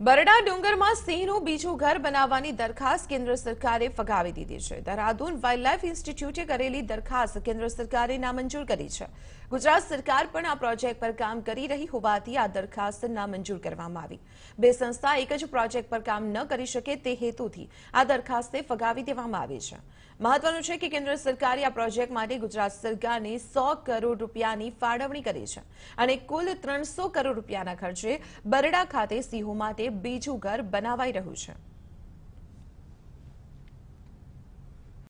બરડા ડુંગરમાં સિંહનું બીજું ઘર બનાવવાની દરખાસ્ત કેન્દ્ર સરકારે ફગાવી દીધી છે. દહેરાદૂન વાઇલ્ડલાઇફ ઇન્સ્ટિટ્યૂટે કરેલી દરખાસ્ત કેન્દ્ર સરકારે નામંજૂર કરી છે. ગુજરાત સરકાર પણ આ પ્રોજેક્ટ પર કામ કરી રહી હોવાથી આ દરખાસ્ત નામંજૂર કરવામાં આવી. બે સંસ્થા એક જ પ્રોજેક્ટ પર કામ ન કરી શકે તે હેતુથી આ દરખાસ્તે ફગાવી દેવામાં આવી છે. મહત્વનું છે કે કેન્દ્ર સરકારે આ પ્રોજેક્ટ માટે ગુજરાત સરકારને સો કરોડ રૂપિયાની ફાળવણી કરી છે અને કુલ ત્રણસો કરોડ રૂપિયાના ખર્ચે બરડા ખાતે સિંહો માટે બીજું ઘર બનાવાઈ રહ્યું છે.